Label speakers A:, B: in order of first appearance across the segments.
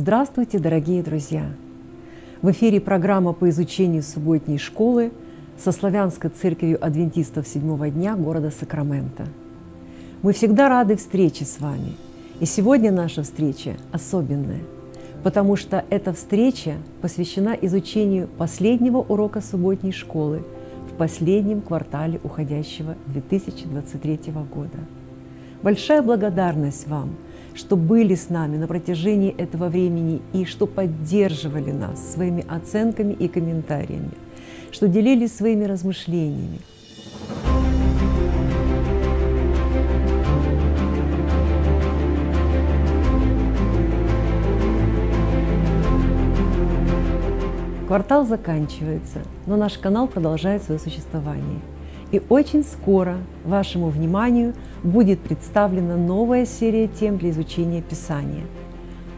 A: Здравствуйте, дорогие друзья! В эфире программа по изучению субботней школы со Славянской церковью адвентистов седьмого дня города Сакраменто. Мы всегда рады встрече с вами. И сегодня наша встреча особенная, потому что эта встреча посвящена изучению последнего урока субботней школы в последнем квартале уходящего 2023 года. Большая благодарность вам – что были с нами на протяжении этого времени и что поддерживали нас своими оценками и комментариями, что делились своими размышлениями. Квартал заканчивается, но наш канал продолжает свое существование – и очень скоро вашему вниманию будет представлена новая серия тем для изучения Писания.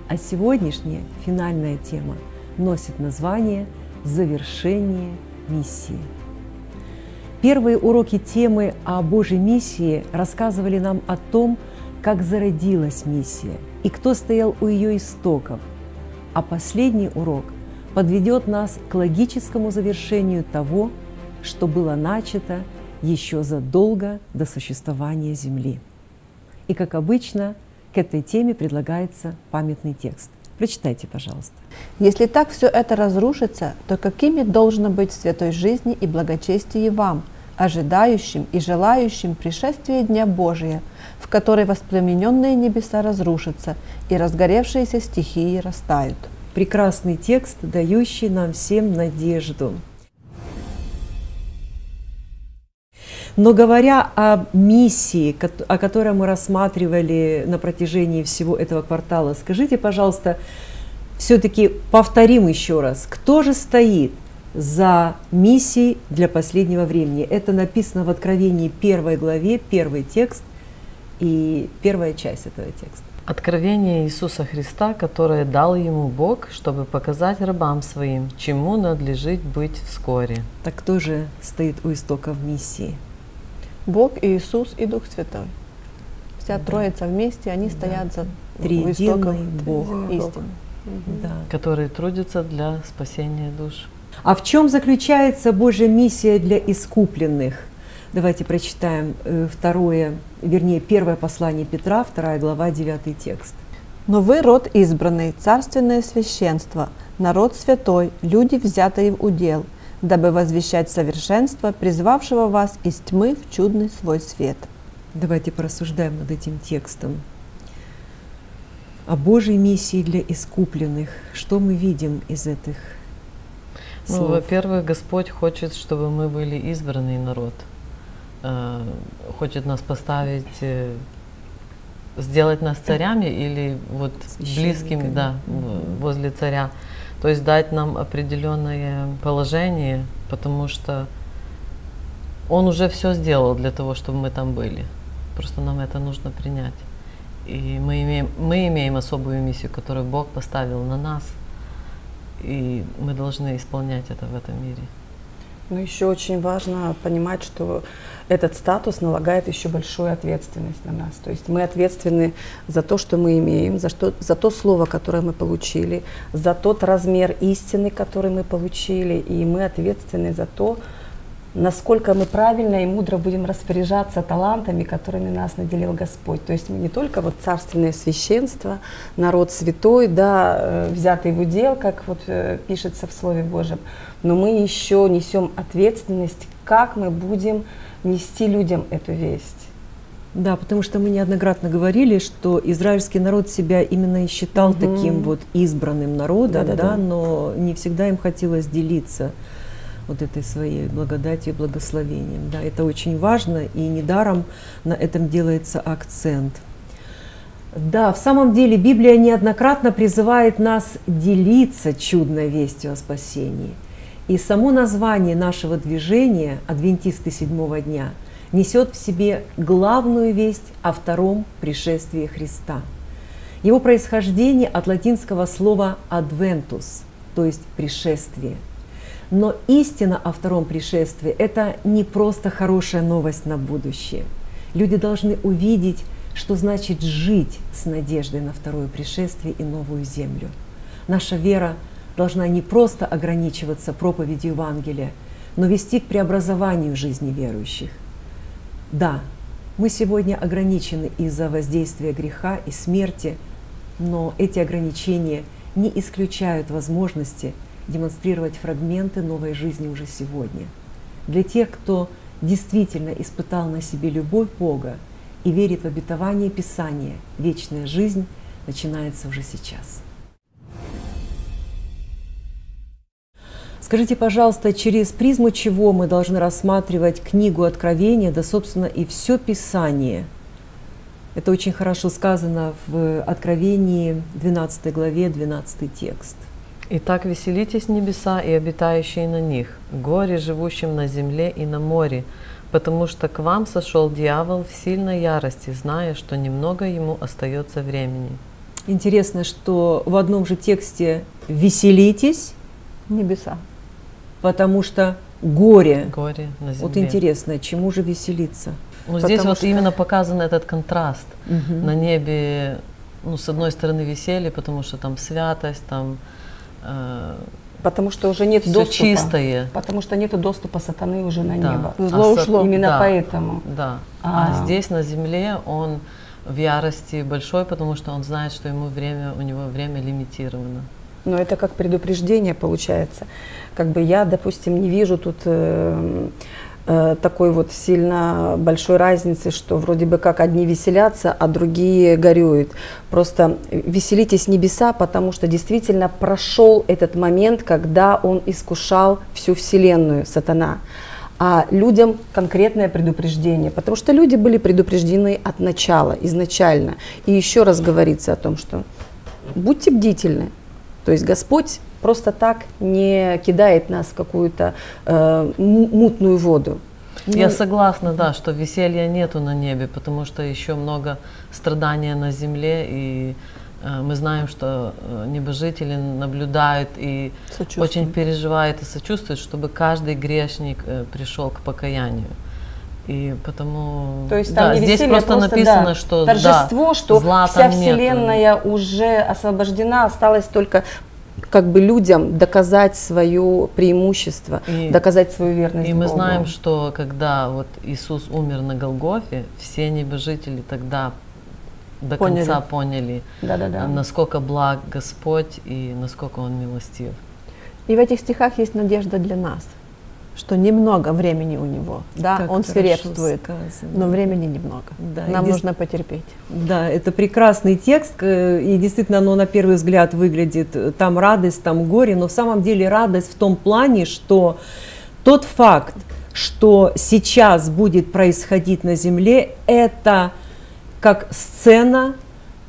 A: А сегодняшняя финальная тема носит название «Завершение миссии». Первые уроки темы о Божьей миссии рассказывали нам о том, как зародилась миссия и кто стоял у ее истоков. А последний урок подведет нас к логическому завершению того, что было начато еще задолго до существования Земли. И, как обычно, к этой теме предлагается памятный текст. Прочитайте, пожалуйста.
B: Если так все это разрушится, то какими должно быть святой жизни и благочестие вам, ожидающим и желающим пришествия Дня Божия, в который воспламененные небеса разрушатся и разгоревшиеся стихии растают.
A: Прекрасный текст, дающий нам всем надежду. Но говоря о миссии, о которой мы рассматривали на протяжении всего этого квартала, скажите, пожалуйста, все-таки повторим еще раз, кто же стоит за миссией для последнего времени? Это написано в Откровении первой главе, первый текст и первая часть этого текста.
C: Откровение Иисуса Христа, которое дал ему Бог, чтобы показать рабам своим, чему надлежит быть вскоре.
A: Так кто же стоит у истоков миссии?
B: Бог, Иисус и Дух Святой. Вся да. Троица вместе, они да. стоят за
A: Триединый Бог.
C: Истину. Да. Которые трудятся для спасения душ.
A: А в чем заключается Божья миссия для искупленных? Давайте прочитаем э, второе, вернее, первое послание Петра, вторая глава, девятый текст.
B: «Но вы род избранный, царственное священство, народ святой, люди, взятые в удел, дабы возвещать совершенство, призвавшего вас из тьмы в чудный свой свет.
A: Давайте порассуждаем над этим текстом. О Божьей миссии для искупленных. Что мы видим из этих ну, слов?
C: Ну, во-первых, Господь хочет, чтобы мы были избранный народ. Э, хочет нас поставить, э, сделать нас царями или вот близкими, да, возле царя. То есть дать нам определенное положение, потому что он уже все сделал для того, чтобы мы там были. Просто нам это нужно принять. И мы имеем, мы имеем особую миссию, которую Бог поставил на нас. И мы должны исполнять это в этом мире.
D: Но еще очень важно понимать, что этот статус налагает еще большую ответственность на нас. То есть мы ответственны за то, что мы имеем, за, что, за то слово, которое мы получили, за тот размер истины, который мы получили, и мы ответственны за то, насколько мы правильно и мудро будем распоряжаться талантами, которыми нас наделил Господь. То есть мы не только вот царственное священство, народ святой, да, э, взятый в удел, как вот э, пишется в Слове Божьем, но мы еще несем ответственность, как мы будем нести людям эту весть.
A: Да, потому что мы неоднократно говорили, что израильский народ себя именно и считал угу. таким вот избранным народом, да, да, да, но не всегда им хотелось делиться вот этой своей благодатью и благословением. Да, это очень важно, и недаром на этом делается акцент. Да, в самом деле Библия неоднократно призывает нас делиться чудной вестью о спасении. И само название нашего движения «Адвентисты седьмого дня» несет в себе главную весть о втором пришествии Христа. Его происхождение от латинского слова «adventus», то есть «пришествие», но истина о втором пришествии – это не просто хорошая новость на будущее. Люди должны увидеть, что значит жить с надеждой на второе пришествие и новую землю. наша вера должна не просто ограничиваться проповедью Евангелия, но вести к преобразованию жизни верующих. Да, мы сегодня ограничены из-за воздействия греха и смерти, но эти ограничения не исключают возможности демонстрировать фрагменты новой жизни уже сегодня. Для тех, кто действительно испытал на себе любовь Бога и верит в обетование Писания, вечная жизнь начинается уже сейчас. Скажите, пожалуйста, через призму чего мы должны рассматривать книгу Откровения, да, собственно, и все Писание? Это очень хорошо сказано в Откровении 12 главе, 12 текст.
C: Итак, веселитесь небеса и обитающие на них, горе, живущим на земле и на море, потому что к вам сошел дьявол в сильной ярости, зная, что немного ему остается времени.
A: Интересно, что в одном же тексте «веселитесь»,
B: Небеса.
A: потому что горе.
C: Горе на земле.
A: Вот интересно, чему же веселиться?
C: Ну, здесь
D: Потому
C: вот
D: что-
C: именно показан этот контраст.
A: Мгм.
C: На небе, ну, с одной стороны, веселье, потому что там святость, там
D: Потому что уже нет
C: все
D: доступа.
C: чистое.
D: Потому что нет доступа сатаны уже на
C: Да.
D: небо.
B: Зло
C: А
B: ушло.
D: Именно
C: да,
D: поэтому.
C: Да. А,
D: А.
C: здесь на земле он в ярости большой, потому что он знает, что ему время, у него время лимитировано.
D: Но это как предупреждение получается. Как бы я, допустим, не вижу тут э, э, такой вот сильно большой разницы, что вроде бы как одни веселятся, а другие горюют. Просто веселитесь небеса, потому что действительно прошел этот момент, когда он искушал всю вселенную, сатана. А людям конкретное предупреждение, потому что люди были предупреждены от начала, изначально. И еще раз говорится о том, что будьте бдительны, то есть Господь просто так не кидает нас в какую-то э, мутную воду.
C: Я
A: Ну,
C: согласна, да, что веселья нету на небе, потому что еще много страдания на земле, и э, мы знаем, что э, небожители наблюдают и очень переживают и сочувствуют, чтобы каждый грешник э, пришел к покаянию. И потому
D: То есть
C: да,
D: там не
C: здесь
D: веселье,
C: просто,
D: просто,
C: написано,
D: да,
C: что
D: торжество,
C: да,
D: что
C: зла
D: вся
C: там нету.
D: вселенная уже освобождена, осталось только как бы людям доказать свое преимущество,
C: И-
D: доказать свою верность
C: И мы
D: Богу.
C: знаем, что когда вот Иисус умер на Голгофе, все небожители тогда до
B: Поняли.
C: конца поняли,
D: Да-да-да.
C: насколько благ Господь и насколько Он милостив.
B: И в этих стихах есть надежда для нас, что немного времени у него. Да,
A: Как
B: он свирепствует,
A: сказано.
B: но времени немного.
A: Да,
B: Нам
A: дес-
B: нужно потерпеть.
A: Да, это прекрасный текст, э, и действительно оно на первый взгляд выглядит, э, там радость, там горе, но в самом деле радость в том плане, что тот факт, что сейчас будет происходить на Земле, это как сцена,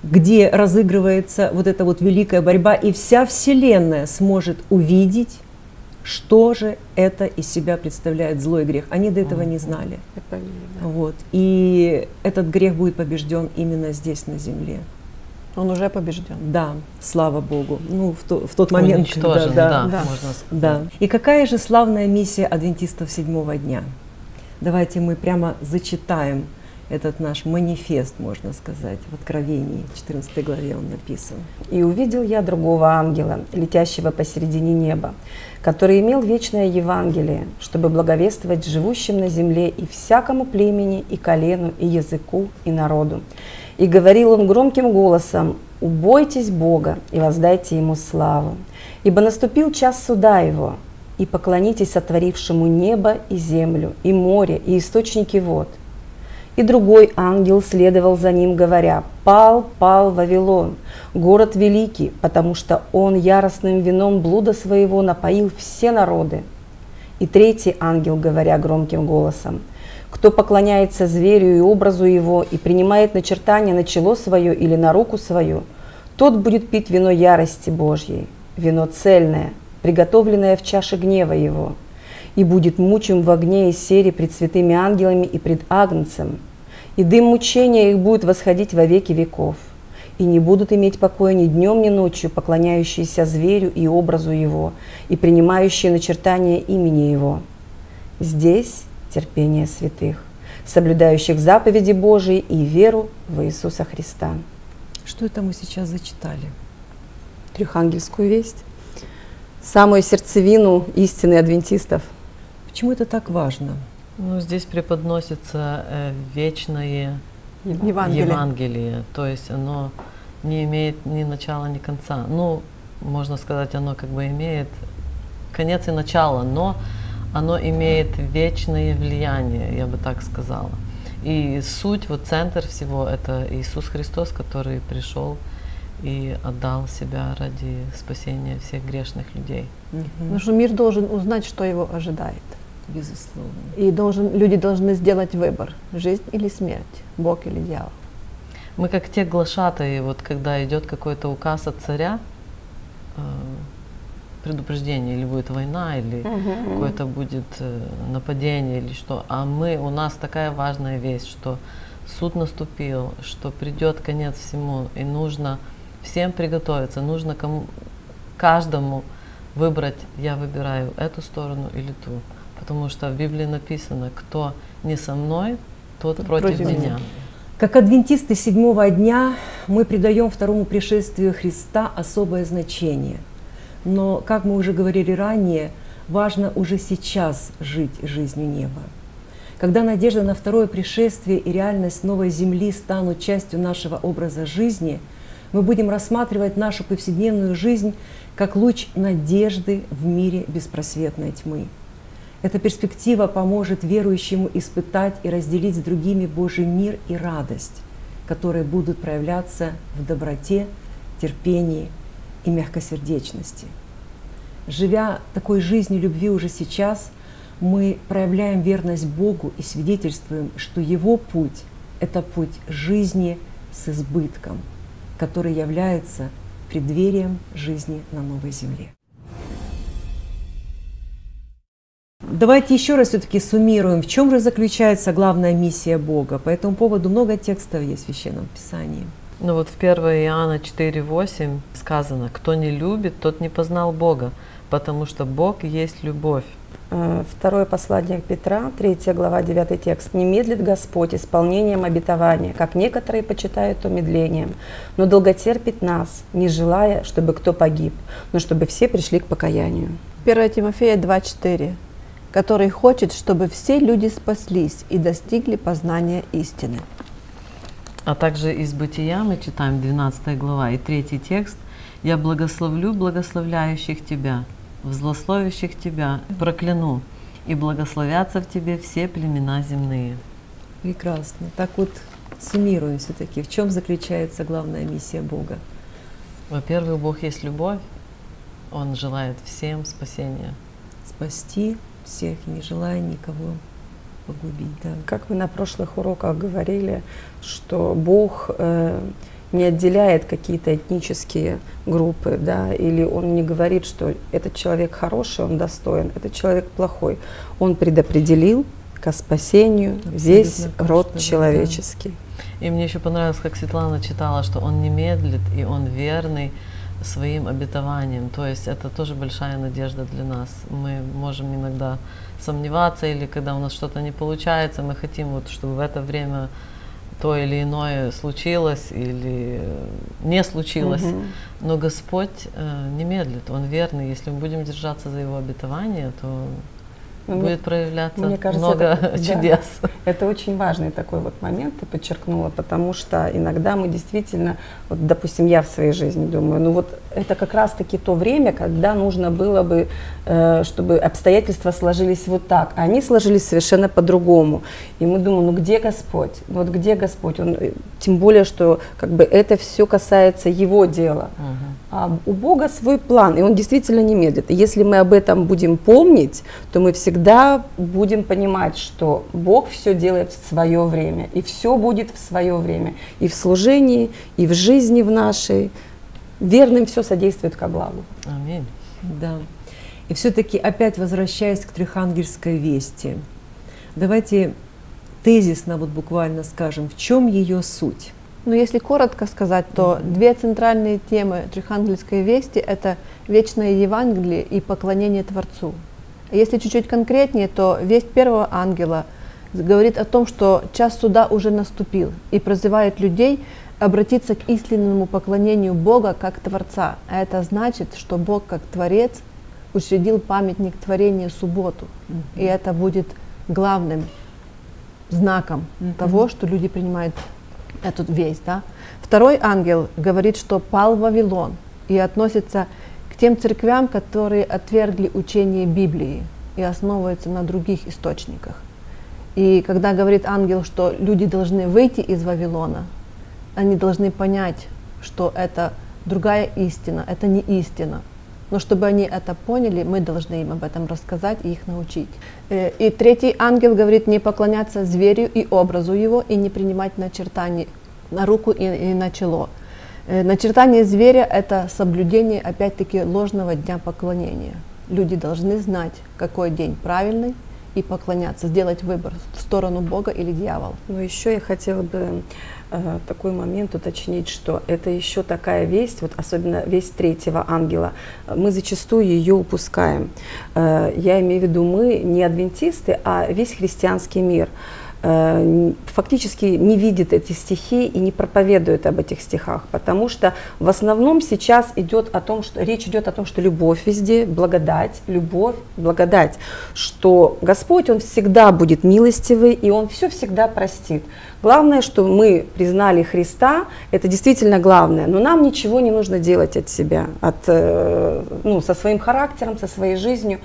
A: где разыгрывается вот эта вот великая борьба, и вся Вселенная сможет увидеть, что же это из себя представляет злой грех. Они до этого не знали. Вот. И этот грех будет побежден именно здесь, на земле.
B: Он уже побежден.
A: Да, слава Богу. Ну, в, то- в тот момент, когда-
C: Уничтожен,
A: да,
C: да,
B: да.
C: можно сказать.
A: да. И какая же славная миссия адвентистов седьмого дня? Давайте мы прямо зачитаем этот наш манифест, можно сказать, в Откровении, 14 главе он написан.
D: И увидел я другого ангела, летящего посередине неба, который имел вечное Евангелие, чтобы благовествовать живущим на земле и всякому племени, и колену, и языку, и народу. И говорил он громким голосом, «Убойтесь Бога и воздайте Ему славу, ибо наступил час суда Его, и поклонитесь сотворившему небо и землю, и море, и источники вод, и другой ангел следовал за ним, говоря, «Пал, пал Вавилон, город великий, потому что он яростным вином блуда своего напоил все народы». И третий ангел, говоря громким голосом, «Кто поклоняется зверю и образу его и принимает начертание на чело свое или на руку свою, тот будет пить вино ярости Божьей, вино цельное, приготовленное в чаше гнева его, и будет мучим в огне и сере пред святыми ангелами и пред Агнцем, и дым мучения их будет восходить во веки веков, и не будут иметь покоя ни днем, ни ночью, поклоняющиеся зверю и образу его, и принимающие начертание имени его. Здесь терпение святых, соблюдающих заповеди Божии и веру в Иисуса Христа.
A: Что это мы сейчас зачитали?
D: трехангельскую весть, самую сердцевину истины адвентистов.
A: Почему это так важно?
C: Ну, здесь преподносится э, вечное
B: Евангелие.
C: Евангелие, то есть оно не имеет ни начала, ни конца. Ну, можно сказать, оно как бы имеет конец и начало, но оно имеет вечное влияние, я бы так сказала. И суть, вот центр всего, это Иисус Христос, который пришел и отдал себя ради спасения всех грешных людей.
B: Потому что мир должен узнать, что его ожидает.
A: Безусловно.
B: И должен, люди должны сделать выбор, жизнь или смерть, Бог или дьявол.
C: Мы как те глашатаи, вот когда идет какой-то указ от царя, э, предупреждение, или будет война, или какое-то будет э, нападение, или что. А мы, у нас такая важная вещь, что суд наступил, что придет конец всему, и нужно всем приготовиться, нужно кому, каждому выбрать, я выбираю эту сторону или ту. Потому что в Библии написано, кто не со мной, тот против,
B: против
C: меня.
A: Как адвентисты седьмого дня мы придаем второму пришествию Христа особое значение. Но, как мы уже говорили ранее, важно уже сейчас жить жизнью неба. Когда надежда на второе пришествие и реальность новой земли станут частью нашего образа жизни, мы будем рассматривать нашу повседневную жизнь как луч надежды в мире беспросветной тьмы. Эта перспектива поможет верующему испытать и разделить с другими Божий мир и радость, которые будут проявляться в доброте, терпении и мягкосердечности. Живя такой жизнью любви уже сейчас, мы проявляем верность Богу и свидетельствуем, что Его путь – это путь жизни с избытком, который является преддверием жизни на новой земле. Давайте еще раз все-таки суммируем, в чем же заключается главная миссия Бога. По этому поводу много текстов есть в Священном Писании.
C: Ну вот в 1 Иоанна 4,8 сказано, кто не любит, тот не познал Бога, потому что Бог есть любовь.
D: Э, Второе послание Петра, 3 глава, 9 текст. «Не медлит Господь исполнением обетования, как некоторые почитают то медлением, но долготерпит нас, не желая, чтобы кто погиб, но чтобы все пришли к покаянию».
B: 1 Тимофея 2,4 который хочет, чтобы все люди спаслись и достигли познания истины.
C: А также из Бытия мы читаем 12 глава и третий текст. «Я благословлю благословляющих тебя, в злословящих тебя прокляну, и благословятся в тебе все племена земные».
A: Прекрасно. Так вот, суммируем все-таки, в чем заключается главная миссия Бога.
C: Во-первых, Бог есть любовь, Он желает всем спасения.
A: Спасти всех, не желая никого погубить. Да.
D: Как вы на прошлых уроках говорили, что Бог э, не отделяет какие-то этнические группы, да, или Он не говорит, что этот человек хороший, он достоин, этот человек плохой. Он предопределил ко спасению
A: Абсолютно
D: весь род
A: да.
D: человеческий.
C: И мне еще понравилось, как Светлана читала, что Он не медлит, и Он верный своим обетованием. То есть это тоже большая надежда для нас. Мы можем иногда сомневаться, или когда у нас что-то не получается, мы хотим, вот, чтобы в это время то или иное случилось или э, не случилось.
D: Мгм.
C: Но Господь э, не медлит, Он верный. Если мы будем держаться за Его обетование, то
D: Ну, мне-
C: будет проявляться
D: мне кажется,
C: много
D: это- да.
C: чудес.
D: Это очень важный такой вот момент, ты подчеркнула, потому что иногда мы действительно, вот, допустим, я в своей жизни думаю, ну вот это как раз-таки то время, когда нужно было бы, э, чтобы обстоятельства сложились вот так, а они сложились совершенно по-другому. И мы думаем, ну где Господь? Ну Вот где Господь? Он, э, тем более, что как бы это все касается Его дела. А у Бога свой план, и Он действительно не медлит. И если мы об этом будем помнить, то мы всегда будем понимать, что Бог все делает в свое время, и все будет в свое время, и в служении, и в жизни в нашей. Верным все содействует ко благу.
C: Аминь.
A: Да. И все-таки опять возвращаясь к трехангельской вести, давайте тезисно вот буквально скажем, в чем ее суть.
B: Но если коротко сказать, то две центральные темы Трехангельской вести – это вечное Евангелие и поклонение Творцу. Если чуть-чуть конкретнее, то весть первого ангела говорит о том, что час суда уже наступил и призывает людей обратиться к истинному поклонению Бога как Творца. А это значит, что Бог как Творец учредил памятник творения субботу. И это будет главным знаком mm-hmm. того, что люди принимают эту весть. Да? Второй ангел говорит, что пал Вавилон и относится тем церквям, которые отвергли учение Библии и основываются на других источниках. И когда говорит ангел, что люди должны выйти из Вавилона, они должны понять, что это другая истина, это не истина. Но чтобы они это поняли, мы должны им об этом рассказать и их научить. Э, и третий ангел говорит не поклоняться зверю и образу его, и не принимать начертаний на руку и, и на чело. Э, начертание зверя – это соблюдение, опять-таки, ложного дня поклонения. Люди должны знать, какой день правильный, и поклоняться, сделать выбор в сторону Бога или дьявола.
D: Но еще я хотела бы э, такой момент уточнить, что это еще такая весть, вот особенно весть третьего ангела, мы зачастую ее упускаем. Э, я имею в виду мы не адвентисты, а весь христианский мир. Э, фактически не видит эти стихи и не проповедует об этих стихах, потому что в основном сейчас идет о том, что речь идет о том, что любовь везде, благодать, любовь, благодать, что Господь, Он всегда будет милостивый, и Он все всегда простит. Главное, что мы признали Христа, это действительно главное, но нам ничего не нужно делать от себя, от, э, ну, со своим характером, со своей жизнью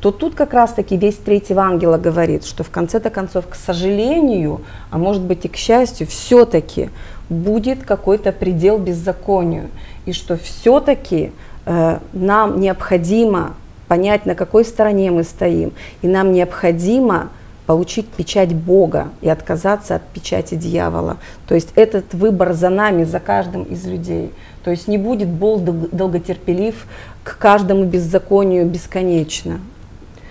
D: то тут как раз-таки весь третьего ангела говорит, что в конце-то концов, к сожалению, а может быть и к счастью, все-таки будет какой-то предел беззаконию, и что все-таки э, нам необходимо понять, на какой стороне мы стоим, и нам необходимо получить печать Бога и отказаться от печати дьявола. То есть этот выбор за нами, за каждым из людей. То есть не будет Бог долготерпелив к каждому беззаконию бесконечно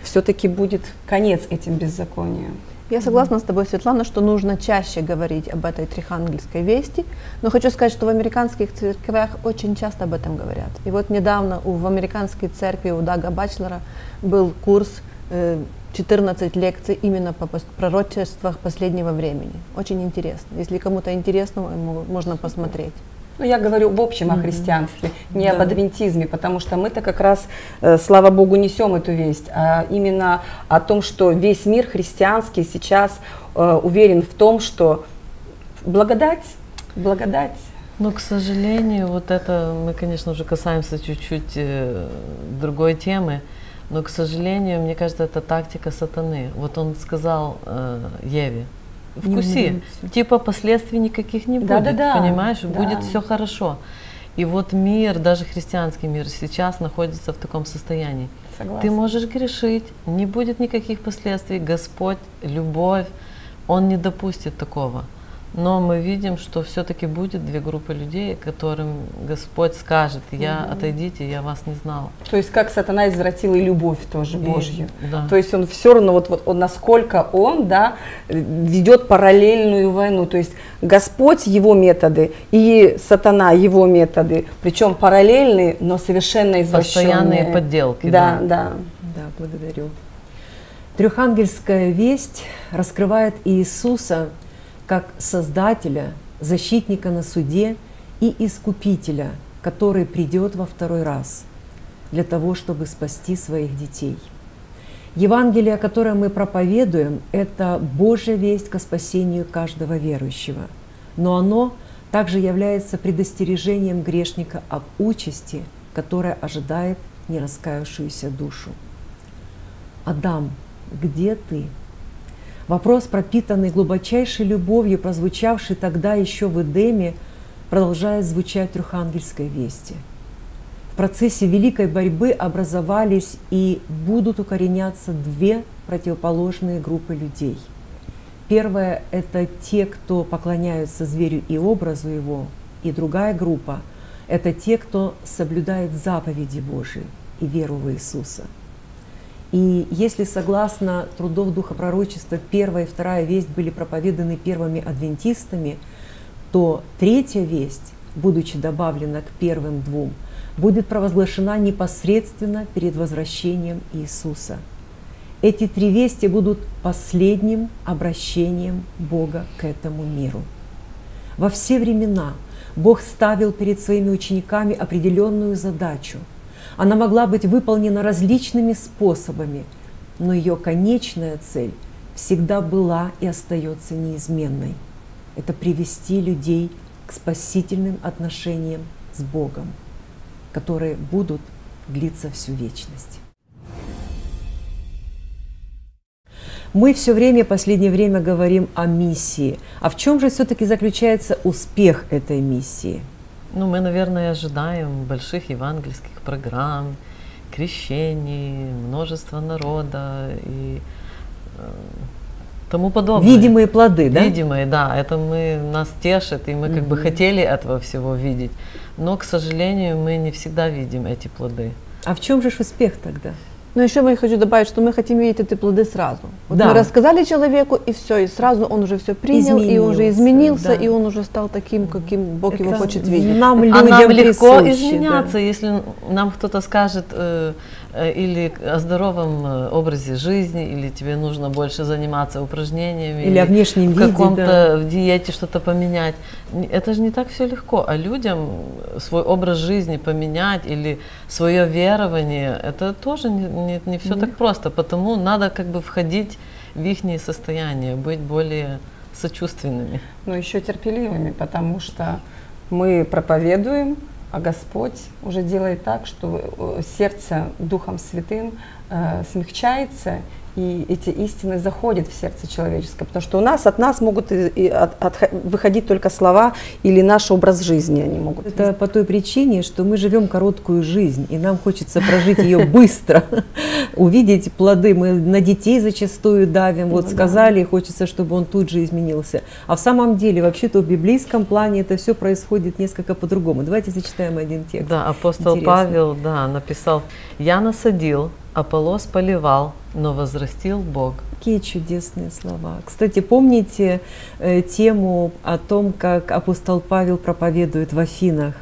D: все-таки будет конец этим беззакониям.
B: Я согласна с тобой, Светлана, что нужно чаще говорить об этой трихангельской вести, но хочу сказать, что в американских церквях очень часто об этом говорят. И вот недавно в американской церкви у Дага Бачлера был курс 14 э, лекций именно по пророчествах последнего времени. Очень интересно. Если кому-то интересно, можно посмотреть.
D: Ну, я говорю в общем о христианстве, не да. об адвентизме, потому что мы-то как раз, э, слава Богу, несем эту весть, а именно о том, что весь мир христианский сейчас э, уверен в том, что благодать, благодать.
C: Но, к сожалению, вот это мы, конечно, уже касаемся чуть-чуть э, другой темы, но, к сожалению, мне кажется, это тактика сатаны. Вот он сказал э, Еве, вкуси. Типа последствий никаких не будет, да, да, понимаешь? Да. Будет все хорошо. И вот мир, даже христианский мир сейчас находится в таком состоянии. Согласна. Ты можешь грешить, не будет никаких последствий. Господь, любовь, Он не допустит такого. Но мы видим, что все-таки будет две группы людей, которым Господь скажет, я угу. отойдите, я вас не знал.
D: То есть как сатана извратил и любовь тоже и, Божью. Да. То есть он все равно, вот, вот он, насколько он да, ведет параллельную войну. То есть Господь его методы и сатана его методы, причем параллельные, но совершенно извращенные.
C: Постоянные подделки.
A: Да, да. Да, да благодарю. Трехангельская весть раскрывает Иисуса как Создателя, защитника на суде и Искупителя, который придет во второй раз для того, чтобы спасти своих детей. Евангелие, которое мы проповедуем, это Божья весть ко спасению каждого верующего. Но оно также является предостережением грешника об участи, которая ожидает нераскаявшуюся душу. Адам, где ты? Вопрос, пропитанный глубочайшей любовью, прозвучавший тогда еще в Эдеме, продолжает звучать в Трехангельской вести. В процессе великой борьбы образовались и будут укореняться две противоположные группы людей. Первая – это те, кто поклоняются зверю и образу его, и другая группа – это те, кто соблюдает заповеди Божии и веру в Иисуса – и если согласно трудов Духа Пророчества первая и вторая весть были проповеданы первыми адвентистами, то третья весть, будучи добавлена к первым двум, будет провозглашена непосредственно перед возвращением Иисуса. эти три вести будут последним обращением Бога к этому миру. Во все времена Бог ставил перед своими учениками определенную задачу. Она могла быть выполнена различными способами, но ее конечная цель всегда была и остается неизменной. Это привести людей к спасительным отношениям с Богом, которые будут длиться всю вечность. Мы все время, последнее время говорим о миссии. А в чем же все-таки заключается успех этой миссии?
C: Ну, мы, наверное, ожидаем больших евангельских программ, крещений, множества народа и э, тому подобное.
A: Видимые плоды, да?
C: Видимые, да. Это мы, нас тешит, и мы как бы хотели этого всего видеть. Но, к сожалению, мы не всегда видим эти плоды.
A: А в чем же успех тогда?
B: Но еще я хочу добавить, что мы хотим видеть эти плоды сразу. Вот
A: Да.
B: Мы рассказали человеку, и все, и сразу он уже все принял, и он уже
A: Изменился,
B: изменился,
A: да.
B: и он уже стал таким, каким Бог его
A: Это
B: хочет видеть.
A: Нам
C: а
A: людям
C: нам легко изменяться,
A: да.
C: если нам кто-то скажет э, или о здоровом э, образе жизни, или тебе нужно больше заниматься упражнениями,
A: Или о внешнем
C: в
A: виде,
C: каком-то
A: да.
C: в диете что-то поменять. Это же не так все легко. А людям свой образ жизни поменять или свое верование, это тоже не, не, все так просто. Потому надо как бы входить в их состояние, быть более сочувственными.
D: но еще терпеливыми, потому что мы проповедуем, а Господь уже делает так, что э, сердце Духом Святым э, смягчается, и эти истины заходят в сердце человеческое, потому что у нас от нас могут и- и от- отхо- выходить только слова или наш образ жизни они могут.
A: Это по той причине, что мы живем короткую жизнь, и нам хочется прожить ее быстро, увидеть плоды. Мы на детей зачастую давим. Вот
D: Ну
A: сказали, и хочется, чтобы он тут же изменился. А в самом деле, вообще-то в библейском плане это все происходит несколько по-другому. Давайте зачитаем один текст.
C: Да, апостол. Павел, да, написал, я насадил, Аполлос поливал, но возрастил Бог.
A: Какие чудесные слова. Кстати, помните э, тему о том, как апостол Павел проповедует в Афинах?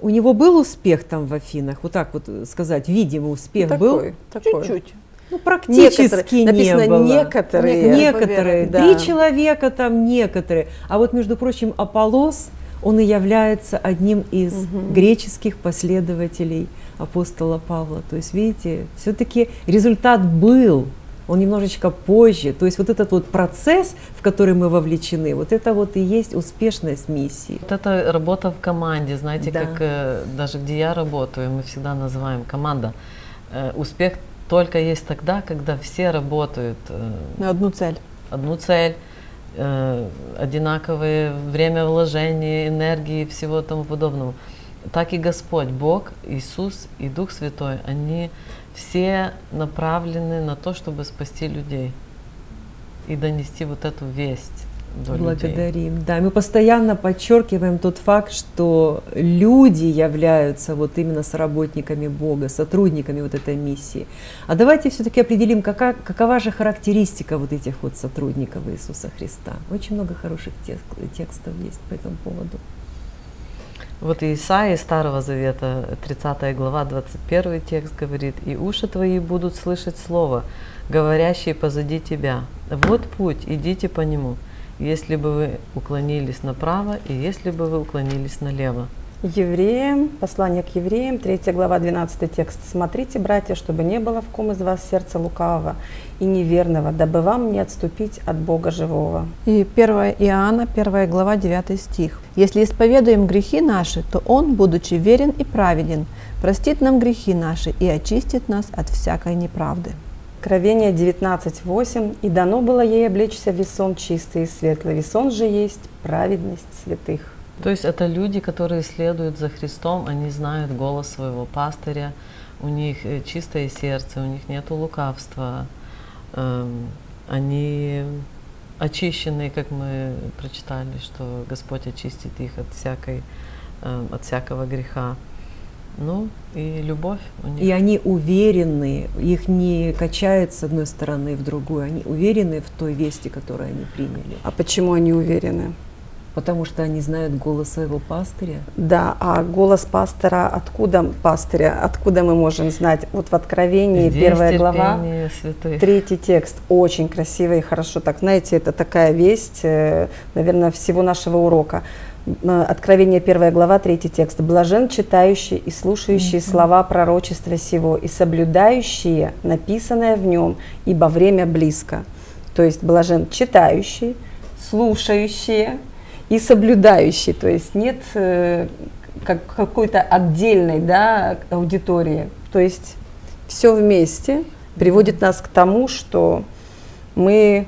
A: У него был успех там в Афинах, вот так вот сказать, видимый успех был?
D: такой, такой.
B: Чуть-чуть.
A: Ну, практически
D: Некоторые,
A: не
D: написано
A: было.
D: некоторые.
A: Некоторые,
D: Да.
A: три человека там некоторые. А вот, между прочим, Аполлос, он и является одним из греческих последователей апостола Павла. То есть, видите, все-таки результат был, он немножечко позже. То есть вот этот вот процесс, в который мы вовлечены, вот это вот и есть успешность миссии.
C: Вот это работа в команде, знаете,
A: Да.
C: как э, даже где я работаю, мы всегда называем команда. Э, успех только есть тогда, когда все работают э,
B: На одну цель.
C: одну цель, одинаковое время вложения, энергии и всего тому подобного. Так и Господь, Бог, Иисус и Дух Святой, они все направлены на то, чтобы спасти людей и донести вот эту весть до людей.
A: Благодарим. Да, мы постоянно подчеркиваем тот факт, что люди являются вот именно соработниками Бога, сотрудниками вот этой миссии. А давайте все-таки определим, кака- какова же характеристика вот этих вот сотрудников Иисуса Христа. Очень много хороших тек- текстов есть по этому поводу.
C: Вот Исаия из Старого Завета, 30 глава, 21 текст говорит, «И уши твои будут слышать слово, говорящее позади тебя. Вот путь, идите по нему, если бы вы уклонились направо, и если бы вы уклонились налево».
D: Евреям, послание к евреям, 3 глава, 12 текст. «Смотрите, братья, чтобы не было в ком из вас сердца лукавого и неверного, дабы вам не отступить от Бога живого».
B: И 1 Иоанна, 1 глава, 9 стих. «Если исповедуем грехи наши, то Он, будучи верен и праведен, простит нам грехи наши и очистит нас от всякой неправды».
D: Откровение 19.8. «И дано было ей облечься в весон чистый и светлый. Весон же есть праведность святых».
C: То есть это люди, которые следуют за Христом, они знают голос своего пастыря, у них э, чистое сердце, у них нет лукавства, эм, они очищены, как мы прочитали, что Господь очистит их от, всякой, эм, от всякого греха. Ну и любовь у них.
A: И они уверены, их не качают с одной стороны в другую, они уверены в той вести, которую они приняли.
D: А почему они уверены?
A: Потому что они знают голос своего пастыря.
D: Да, а голос пастора, откуда пастыря, откуда мы можем знать? Вот в Откровении,
C: Здесь
D: первая глава,
C: святых.
D: третий текст, очень красивый и хорошо. Так, знаете, это такая весть, э, наверное, всего нашего урока. Э, Откровение, первая глава, третий текст. «Блажен читающий и слушающий mm-hmm. слова пророчества сего и соблюдающие написанное в нем, ибо время близко». То есть блажен читающий, слушающие и соблюдающие. То есть нет э, как, какой-то отдельной да, аудитории. То есть все вместе приводит нас к тому, что мы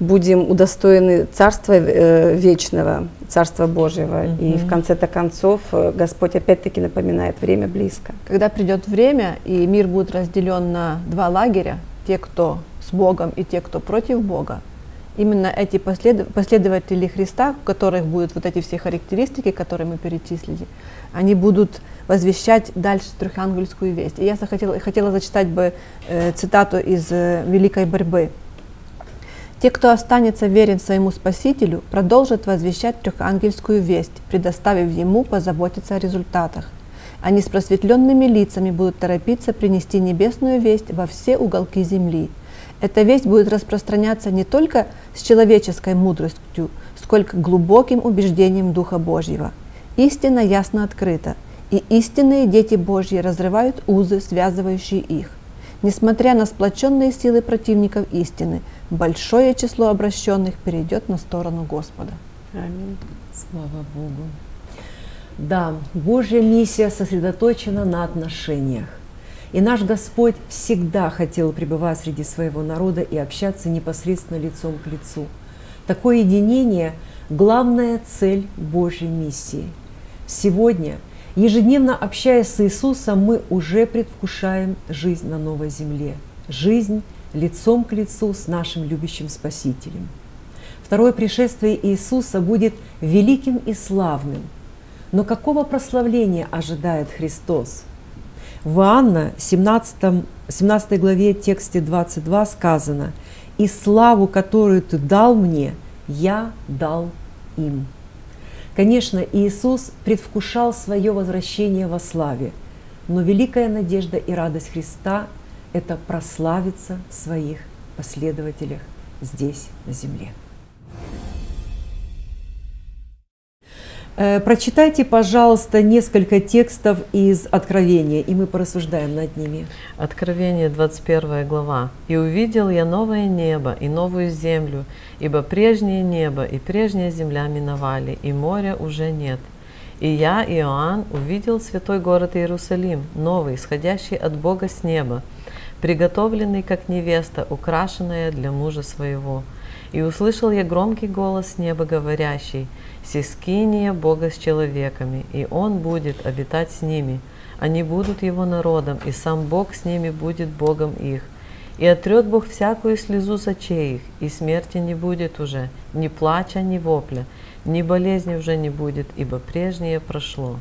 D: будем удостоены Царства э, Вечного, Царства Божьего. Mm-hmm. И в конце-то концов э, Господь опять-таки напоминает, время близко.
B: Когда придет время, и мир будет разделен на два лагеря, те, кто с Богом, и те, кто против Бога, именно эти послед... последователи Христа, у которых будут вот эти все характеристики, которые мы перечислили, они будут возвещать дальше трехангельскую весть. И я захотела, хотела зачитать бы э, цитату из э, «Великой борьбы». Те, кто останется верен своему Спасителю, продолжат возвещать трехангельскую весть, предоставив ему позаботиться о результатах. Они с просветленными лицами будут торопиться принести небесную весть во все уголки земли. Эта весть будет распространяться не только с человеческой мудростью, сколько глубоким убеждением Духа Божьего. Истина ясно открыта, и истинные дети Божьи разрывают узы, связывающие их. Несмотря на сплоченные силы противников истины, большое число обращенных перейдет на сторону Господа.
A: Аминь. Слава Богу. Да, Божья миссия сосредоточена на отношениях. И наш Господь всегда хотел пребывать среди своего народа и общаться непосредственно лицом к лицу. Такое единение – главная цель Божьей миссии. Сегодня, ежедневно общаясь с Иисусом, мы уже предвкушаем жизнь на новой земле, жизнь лицом к лицу с нашим любящим Спасителем. Второе пришествие Иисуса будет великим и славным. Но какого прославления ожидает Христос – в Иоанна 17, 17 главе тексте 22 сказано «И славу, которую ты дал мне, я дал им». Конечно, Иисус предвкушал свое возвращение во славе, но великая надежда и радость Христа – это прославиться в своих последователях здесь, на земле. Прочитайте, пожалуйста, несколько текстов из Откровения, и мы порассуждаем над ними.
C: Откровение, 21 глава. «И увидел я новое небо и новую землю, ибо прежнее небо и прежняя земля миновали, и моря уже нет. И я, Иоанн, увидел святой город Иерусалим, новый, исходящий от Бога с неба, приготовленный как невеста, украшенная для мужа своего. И услышал я громкий голос неба, говорящий – Сискиния Бога с человеками, и Он будет обитать с ними. Они будут Его народом, и сам Бог с ними будет Богом их. И отрет Бог всякую слезу с очей их, и смерти не будет уже, ни плача, ни вопля, ни болезни уже не будет, ибо прежнее прошло.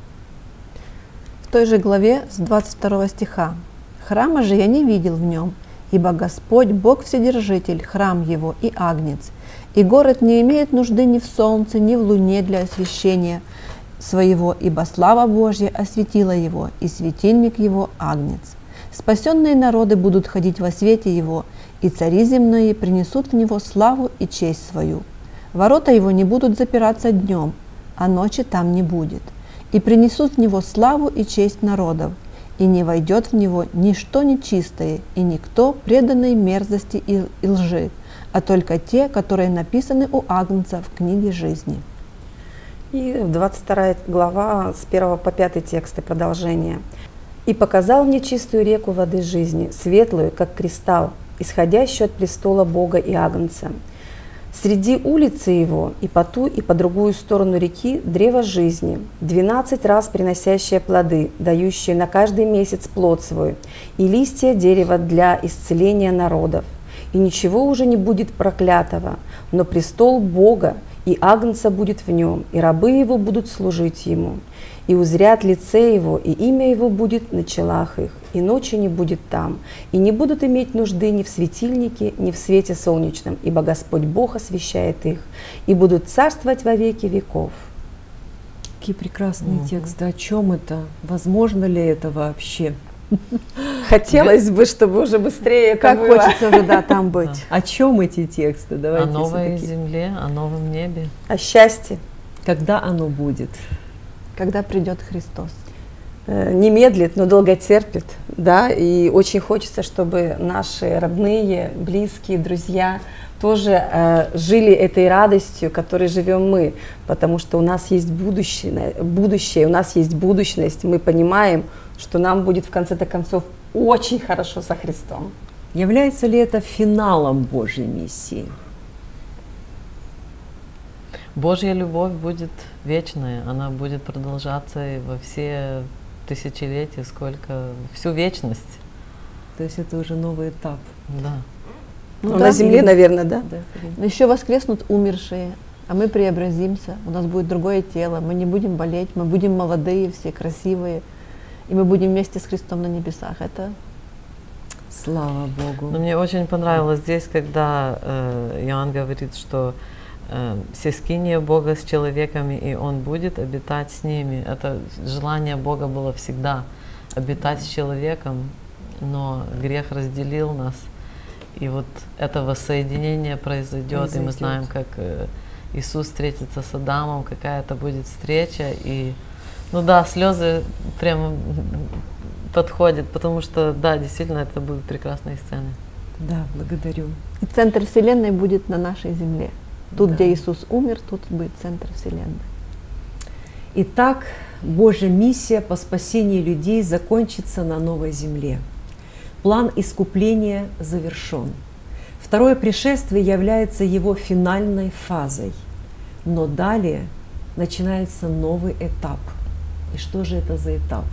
B: В той же главе с 22 стиха. «Храма же я не видел в нем, ибо Господь Бог Вседержитель, храм его и агнец, и город не имеет нужды ни в солнце, ни в луне для освещения своего, ибо слава Божья осветила его, и светильник его – агнец. Спасенные народы будут ходить во свете его, и цари земные принесут в него славу и честь свою. Ворота его не будут запираться днем, а ночи там не будет. И принесут в него славу и честь народов, и не войдет в него ничто нечистое, и никто преданной мерзости и лжи, а только те, которые написаны у Агнца в книге жизни.
D: И 22 глава с 1 по 5 тексты продолжение. «И показал мне чистую реку воды жизни, светлую, как кристалл, исходящую от престола Бога и Агнца. Среди улицы его и по ту, и по другую сторону реки древо жизни, двенадцать раз приносящее плоды, дающие на каждый месяц плод свой, и листья дерева для исцеления народов. И ничего уже не будет проклятого, но престол Бога и агнца будет в нем, и рабы его будут служить ему, и узрят лице его, и имя его будет на челах их, и ночи не будет там, и не будут иметь нужды ни в светильнике, ни в свете солнечном, ибо Господь Бог освещает их, и будут царствовать во веки веков.
A: Какие прекрасные угу. тексты. О чем это? Возможно ли это вообще?
D: Хотелось бы, чтобы уже быстрее это
B: Как было. хочется уже, да, там быть.
A: О чем эти тексты?
C: Давайте о новой земле, о новом небе.
D: О счастье.
A: Когда оно будет?
B: Когда придет Христос.
D: Э, не медлит, но долго терпит, да, и очень хочется, чтобы наши родные, близкие, друзья тоже э, жили этой радостью, которой живем мы, потому что у нас есть будущее, будущее, у нас есть будущность, мы понимаем, что нам будет в конце-то концов очень хорошо со Христом.
A: Является ли это финалом Божьей миссии?
C: Божья любовь будет вечная, она будет продолжаться во все тысячелетия, сколько, всю вечность.
A: То есть это уже новый этап.
C: Да.
D: Ну, ну, да, на земле, наверное, да?
B: да. Еще воскреснут умершие, а мы преобразимся, у нас будет другое тело, мы не будем болеть, мы будем молодые, все красивые, и мы будем вместе с Христом на небесах. Это
A: Слава Богу.
C: Но мне очень понравилось здесь, когда э, Иоанн говорит, что э, все скиния Бога с человеками, и Он будет обитать с ними. Это желание Бога было всегда обитать с человеком, но грех разделил нас. И вот это воссоединение произойдет, произойдет. и мы знаем, как э, Иисус встретится с Адамом, какая это будет встреча. И, ну да, слезы прямо подходят, потому что, да, действительно, это будут прекрасные сцены.
A: Да, благодарю.
B: И центр Вселенной будет на нашей земле. Тут, да. где Иисус умер, тут будет центр Вселенной.
A: Итак, Божья миссия по спасению людей закончится на новой земле. План искупления завершен. Второе пришествие является его финальной фазой. Но далее начинается новый этап. И что же это за этап?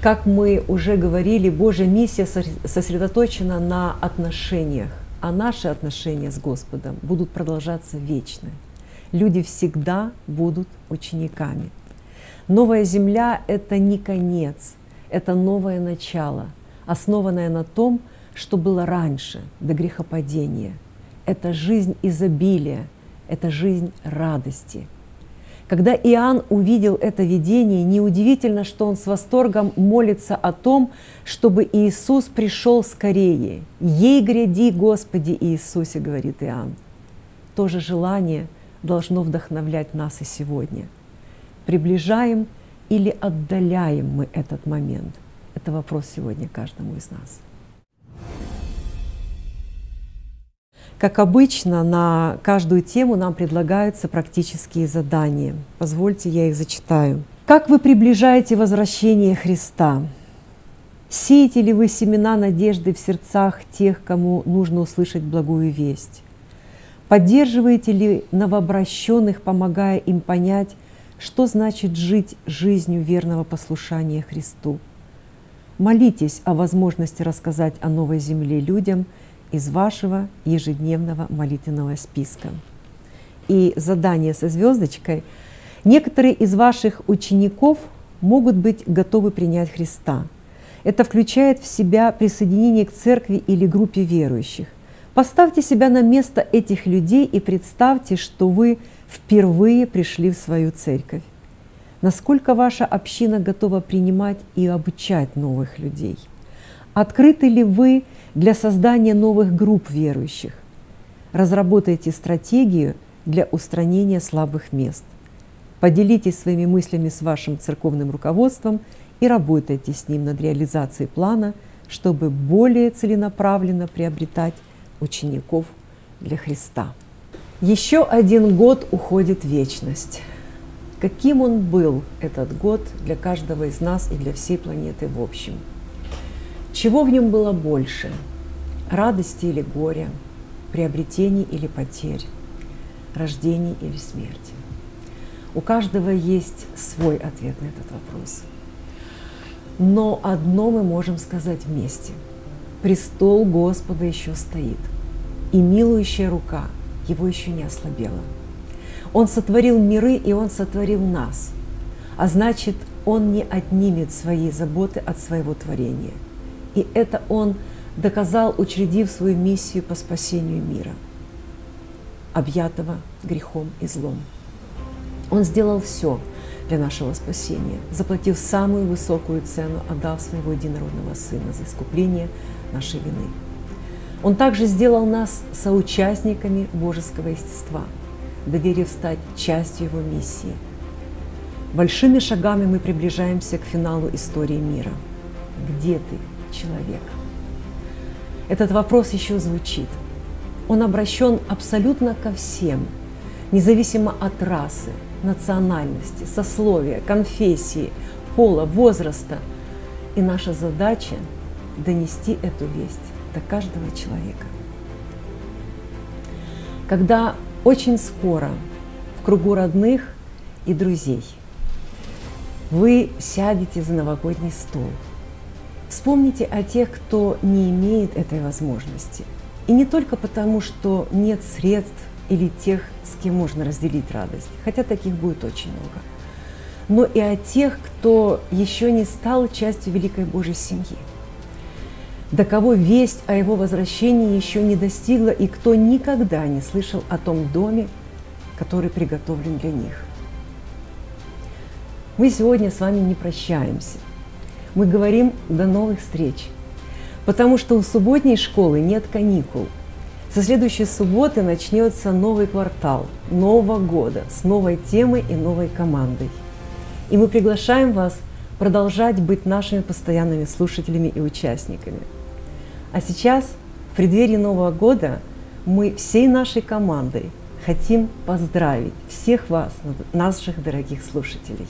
A: Как мы уже говорили, Божья миссия сосредоточена на отношениях, а наши отношения с Господом будут продолжаться вечно. Люди всегда будут учениками. Новая земля – это не конец, это новое начало – основанная на том, что было раньше, до грехопадения. Это жизнь изобилия, это жизнь радости. Когда Иоанн увидел это видение, неудивительно, что он с восторгом молится о том, чтобы Иисус пришел скорее. «Ей гряди, Господи Иисусе», говорит Иоанн. То же желание должно вдохновлять нас и сегодня. Приближаем или отдаляем мы этот момент – это вопрос сегодня каждому из нас. Как обычно, на каждую тему нам предлагаются практические задания. Позвольте, я их зачитаю. Как вы приближаете возвращение Христа? Сеете ли вы семена надежды в сердцах тех, кому нужно услышать благую весть? Поддерживаете ли новообращенных, помогая им понять, что значит жить жизнью верного послушания Христу? Молитесь о возможности рассказать о новой земле людям из вашего ежедневного молитвенного списка. И задание со звездочкой. Некоторые из ваших учеников могут быть готовы принять Христа. Это включает в себя присоединение к церкви или группе верующих. Поставьте себя на место этих людей и представьте, что вы впервые пришли в свою церковь. Насколько ваша община готова принимать и обучать новых людей? Открыты ли вы для создания новых групп верующих? Разработайте стратегию для устранения слабых мест. Поделитесь своими мыслями с вашим церковным руководством и работайте с ним над реализацией плана, чтобы более целенаправленно приобретать учеников для Христа. Еще один год уходит в вечность каким он был этот год для каждого из нас и для всей планеты в общем. Чего в нем было больше? Радости или горя, приобретений или потерь, рождений или смерти? У каждого есть свой ответ на этот вопрос. Но одно мы можем сказать вместе. Престол Господа еще стоит, и милующая рука его еще не ослабела – Он сотворил миры, и Он сотворил нас. А значит, Он не отнимет свои заботы от своего творения. И это Он доказал, учредив свою миссию по спасению мира, объятого грехом и злом. Он сделал все для нашего спасения, заплатив самую высокую цену, отдав своего единородного Сына за искупление нашей вины. Он также сделал нас соучастниками божеского естества, доверив стать частью Его миссии. Большими шагами мы приближаемся к финалу истории мира. Где ты, человек? Этот вопрос еще звучит. Он обращен абсолютно ко всем, независимо от расы, национальности, сословия, конфессии, пола, возраста. И наша задача – донести эту весть до каждого человека. Когда очень скоро в кругу родных и друзей вы сядете за новогодний стол, вспомните о тех, кто не имеет этой возможности. И не только потому, что нет средств или тех, с кем можно разделить радость, хотя таких будет очень много, но и о тех, кто еще не стал частью великой Божьей семьи, до кого весть о его возвращении еще не достигла и кто никогда не слышал о том доме, который приготовлен для них. Мы сегодня с вами не прощаемся. Мы говорим до новых встреч, потому что у субботней школы нет каникул – со следующей субботы начнется новый квартал, Нового года, с новой темой и новой командой. И мы приглашаем вас продолжать быть нашими постоянными слушателями и участниками. А сейчас, в преддверии Нового года, мы всей нашей командой хотим поздравить всех вас, наших дорогих слушателей.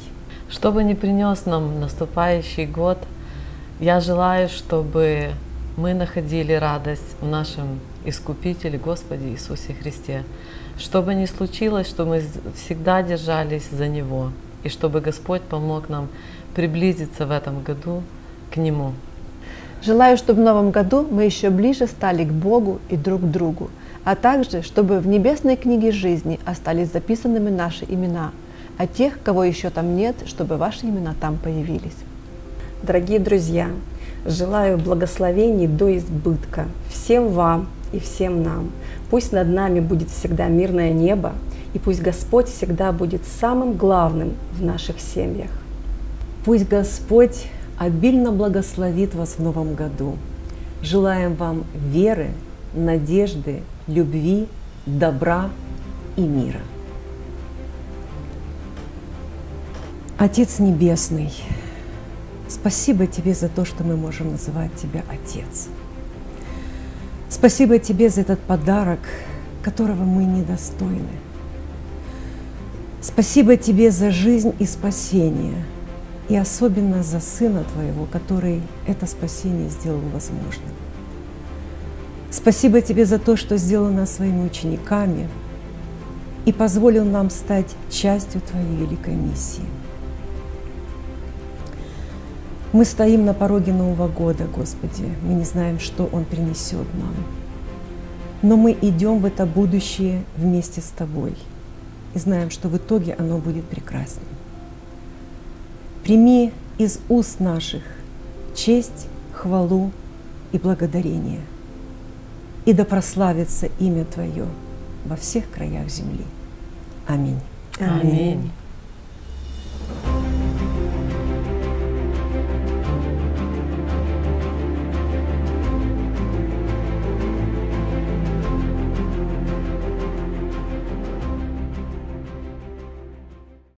C: Что бы ни принес нам наступающий год, я желаю, чтобы мы находили радость в нашем Искупителе Господе Иисусе Христе. Что бы ни случилось, что мы всегда держались за Него, и чтобы Господь помог нам приблизиться в этом году к Нему.
B: Желаю, чтобы в новом году мы еще ближе стали к Богу и друг к другу, а также, чтобы в небесной книге жизни остались записанными наши имена, а тех, кого еще там нет, чтобы ваши имена там появились.
D: Дорогие друзья, желаю благословений до избытка всем вам, и всем нам. Пусть над нами будет всегда мирное небо, и пусть Господь всегда будет самым главным в наших семьях.
A: Пусть Господь обильно благословит вас в новом году. Желаем вам веры, надежды, любви, добра и мира. Отец Небесный, спасибо Тебе за то, что мы можем называть Тебя Отец – Спасибо Тебе за этот подарок, которого мы недостойны. Спасибо Тебе за жизнь и спасение, и особенно за Сына Твоего, который это спасение сделал возможным. Спасибо Тебе за то, что сделал нас своими учениками и позволил нам стать частью Твоей великой миссии. Мы стоим на пороге Нового года, Господи. Мы не знаем, что Он принесет нам. Но мы идем в это будущее вместе с Тобой и знаем, что в итоге оно будет прекрасным. Прими из уст наших честь, хвалу и благодарение, и да прославится имя Твое во всех краях земли. Аминь.
C: Аминь.